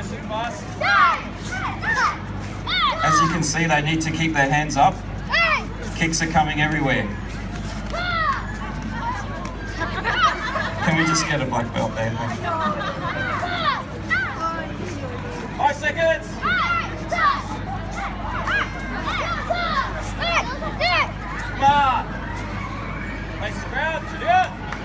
As you can see, they need to keep their hands up. Kicks are coming everywhere. Can we just get a black belt there? Five seconds! Come on! Nice scratch, yeah!